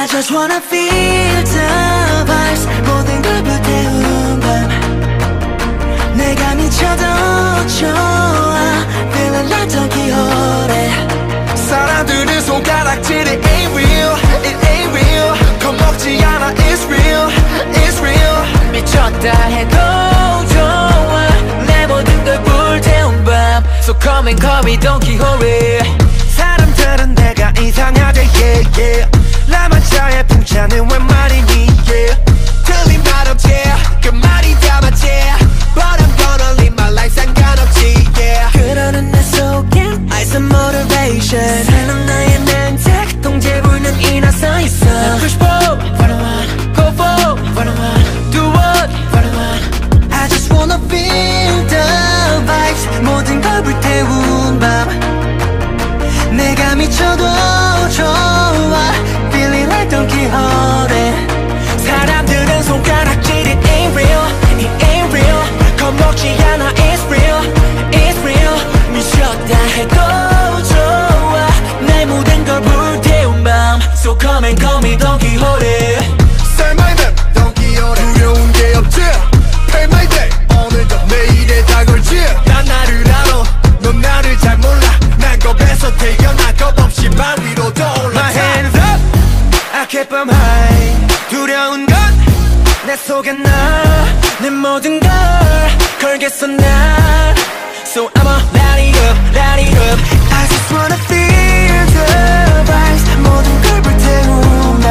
I just wanna feel the vibes 모든 걸 불태운 밤 내가 미쳐도 좋아 Feeling like Don Quixote 사람들은 손가락질이 ain't real It ain't real 겁먹지 않아 It's real It's real 미쳤다 해도 좋아 내 모든 걸 불태운 밤 So come and call me Don Quixote 해도 좋아 내 모든 걸 불태운 밤 So come and call me Don Quixote Say my name Don Quixote 두려운 게 없지 Pay my day 오늘도 내일에 다 걸지 난 나를 알아 넌 나를 잘 몰라 난 겁에서 태어나 겁없이 발 위로 떠올라 My hands up I keep them high 두려운 건 내 속에 나내 모든 걸 걸겠어 나 So I'ma light it up, light it up I just wanna feel the vibes 모든 걸 불태운 밤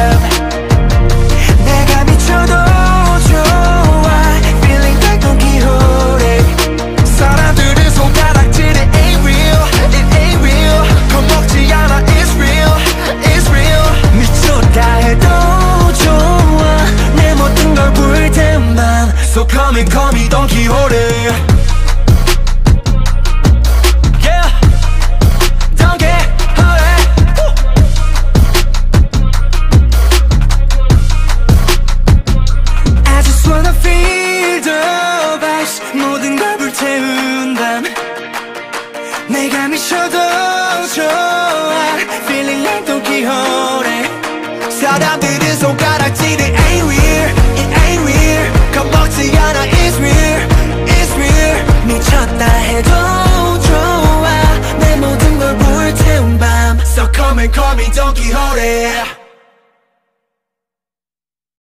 내가 미쳐도 좋아 Feeling like Don Quixote 사람들은 손가락질이 ain't real It ain't real 겁먹지 않아 It's real It's real 미쳤다 해도 좋아 내 모든 걸 불태운 밤 So come and call 모든 걸 불태운다 내가 미쳐도 좋아. Feeling like 돈키호테 사람들은 손가락질을 ain't real It ain't real 겁먹지 않아 It's real It's real. 미쳤다 해도 좋아. 내 모든 걸 불태운 밤. So come and call me Don Quixote.